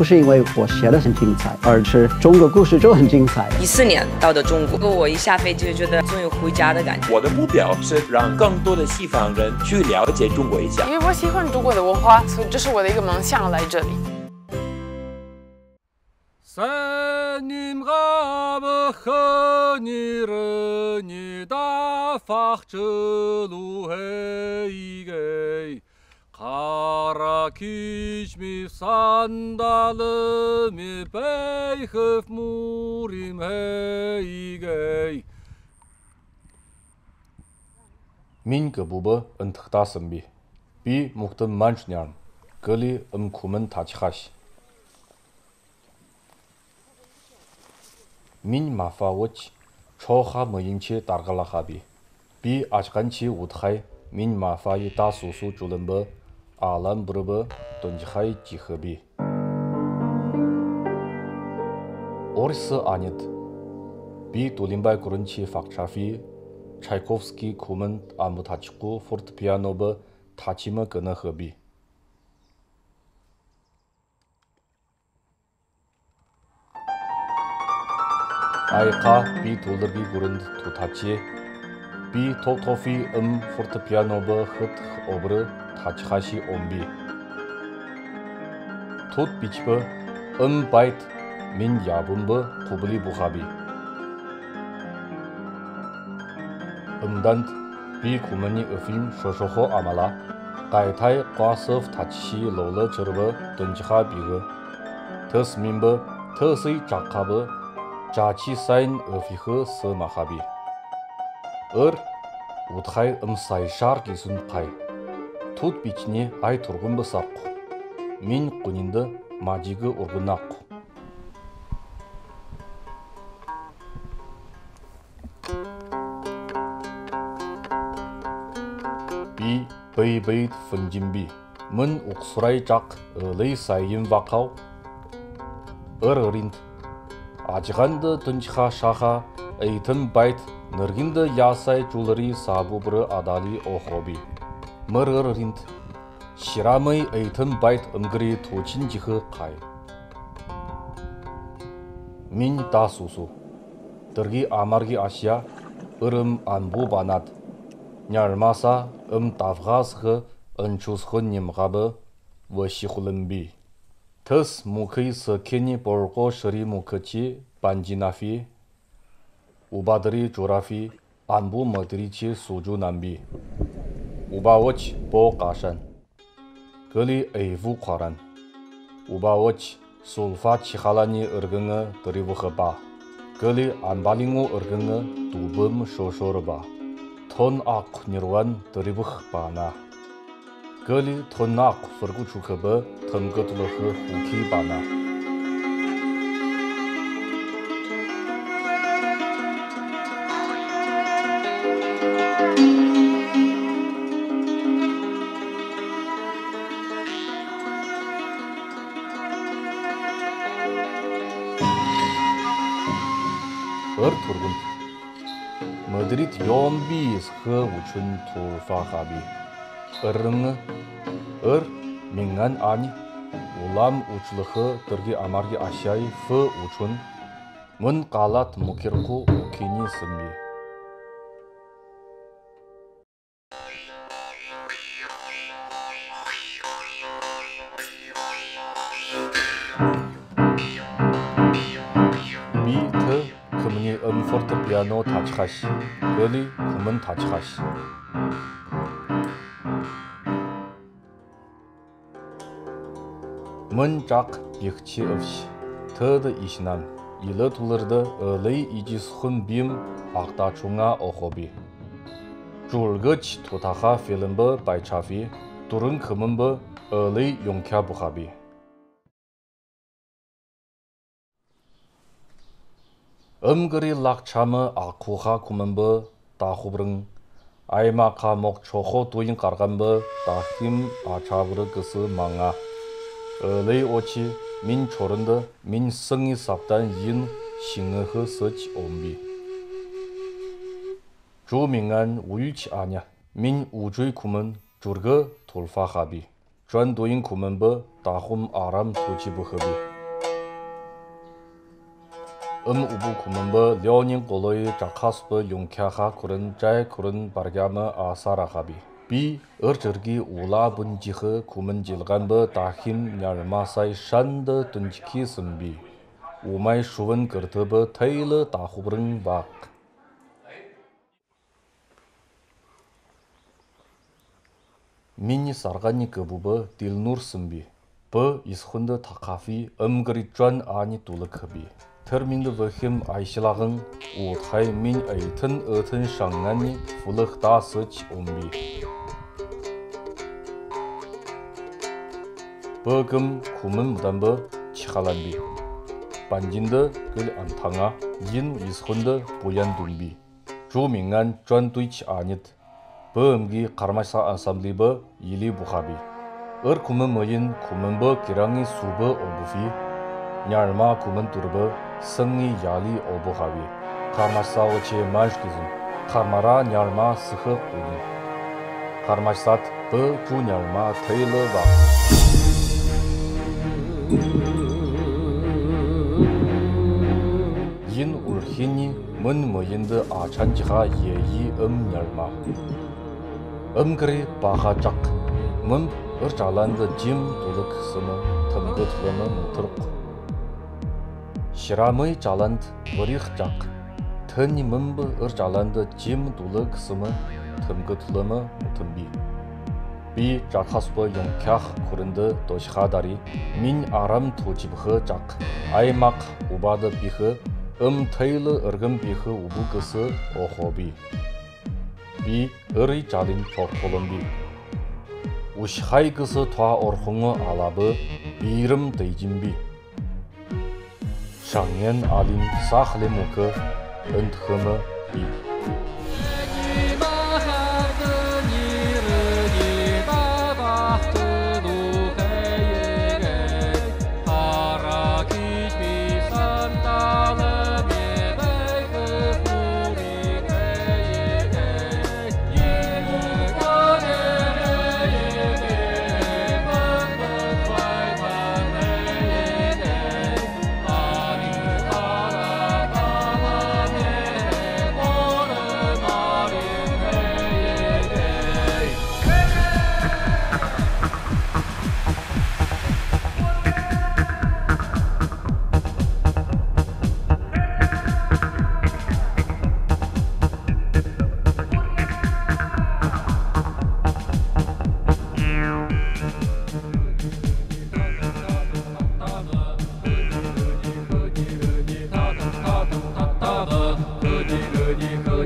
不是因为我写的很精彩，而是中国故事就很精彩。一四年到的中国，我一下飞机就觉得终于回家的感觉。我的目标是让更多的西方人去了解中国一下，因为我喜欢中国的文化，所以这是我的一个梦想来这里。Қара кичми сандалыми бейхыв мурим хейгей. Min găbubă întâhtasăm bi. Bi muhtăm manșnearn. Găli îmi cumân tacihași. Min mafa oci, çoha mıyınçı dargalaha bi. Bi açqançı udhay, Алан бұрыбы тонжихай чихыби. Орысы анет. Би тулимбай курынчи факчафи, Чайковский кумын амбы тачку фортепианобы тачимы кыны хыби. Айқа би тулырги курынд тутачи, Би толтофи ым фортепианобы хыт обры тачхаши омби. Тут бичбы ым байт мин ябымбы кубли бухаби. Ымдант би кумани ыфим шошохо амала. Гайтай қуасыв тачши лолы чырбы дынчыха биғы. Тыс минбы тысы жаққабы жачи сайн ыфихы сы махаби. Ыр ымсай шар кисун қай. Тут бичне ай тургун бысаққу. Мин құнинды мажигі ургынаққу. Би бей бейт фынжимби. Мын уқсурай жақ ылый сайын вақау. Ыр ыринт. Ажғанды түнчіға шаға эйтін байт Ныргинды ясай жулари сабубры адали охоби. Мырыр ринт. Ширамый эйтын байт ымгри тучин жихы қай. Мин тасусу. Дырги амарги ашя ырым анбу банат. Нярмаса ым тавғасғы ынчусғы немғабы вышихулымби. Тыс мукый сыкини порко шри мукычи панджинафи убадри журафи анбу мадричи суджу намби убавоч по қашан. Гыли эйву қаран убавоч сулфа чихалани ыргыңы дыривыхыба гыли анбалингу ыргыңы дубым шошорыба тон ақ нирван дыривых бана. Գոլի թոննակ վրգու չուկբը թմգտլը հուքի բանա։ Հրդ վրգուն։ Մդրիտ յոմբիս հը ուչուն թուրվախաբի։ ырыңы ыр минган ань улам учлыхы тырги амарги ащай фы учун мын қалат мукирку укини сымби би т кымни ын фортепиано тачхаш өли кымын тачхаш Мынчақ Бекчеовч тыды ишнан илы тулырды ылый идисхун бим ақтачуңа охоби. байча тутаха филымбы байчафи, турын өлі ылый юнкя бухаби. Өмгірі лақчамы ақуға күмімбі тахубрын, аймаққа моқ чоқо қарған бі тахим ачабыры күсі маңа. lei ochi min choranda min sangi saptan yin shinga he sech ombi jo mingan uyuch anya min ujui kumen jurga tolfa habi jan doin kumen ba dahum aram sochi bu habi ըմ ուբու կումմբը լեոնին կոլոյի ճակասպը յունքյախա կուրն ճայ կուրն բարգյամը ասարախաբի би ырчырги ула бунчихы кумын жылган бы тахин ярма сай шанды түнчики сынби умай шувын кырты бы тайлы тахубырын бак мини сарганика бубы дилнур сынби б исхунды такафи ымгыриджан ани тулы кыби Терминді вахим айшылағын ұлтхай мен әйтін өтін шаңнани фулықта сөч өмбей. 버금 구문 무담버 치할란비 반진더 글 안탕아 인 이스혼더 보얀둥비 주민간 전두이치 아닛 버음기 가르마사 아삼리버 일리 부하비 ır kumı mayın kumın bı kirangi subu obufi. Nyarma kumın turbu sıngi yali obuhavi karmaşsa oçe maj kizim karmara nyarma sıhı uni karmaşsat bı tu nyarma tayılı vakti Yin urhini mın mıyındı açancığa yeyi ım nyarma. Ömgri baha cak. Ircalandı jim duluk sımı tımgıtlımı mıtırık. Ширамый жаланд варих жақ. Тыни мымбы ыр жаланды жим дулы кысымы тымгы тылымы тымби. Би жақаспы юнкях күрінді дошқа дарі, мін арам тучибхы жақ. Аймақ убады бихы, тәйлі үргім ыргым бихы күсі кысы бі. Би үрі жалин чоққылым бі. Ушхай күсі туа орқыңы алабы, бейірім дейдім бі. Шаңен алин сахле мукы, үндхымы бі.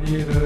get up.